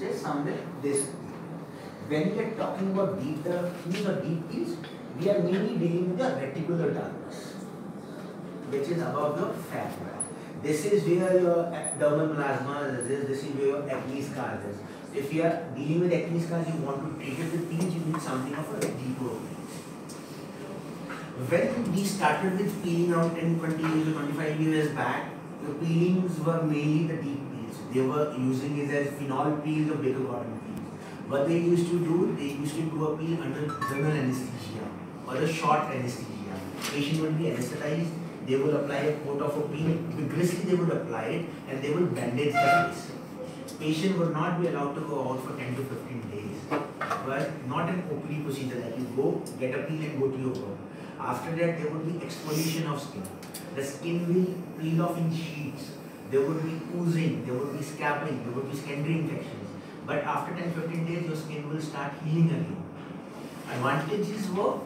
which is somewhere this. When we are talking about deep peels or deep peels, we are mainly dealing with the reticular dermis, which is above the fat This is where your dermal melasma is, this is where your acne scars is. If you are dealing with acne scars, you want to treat it with peels, you need something of a deeper When we started with peeling out 10, 20 years or 25 years back, the peelings were mainly the deep. They were using it as phenol peels or Baker-Gordon peels. What they used to do, they used to do a peel under general anesthesia or a short anesthesia. Patient would be anesthetized, they would apply a coat of a peel, vigorously they would apply it and they would bandage the face. Patient would not be allowed to go out for 10 to 15 days. But not an OPD procedure that you go, get a peel and go to your work. After that, there would be exfoliation of skin. The skin will peel off in sheets. There would be oozing, there would be scabbing, there would be secondary infections. But after 10-15 days, your skin will start healing again. Advantages were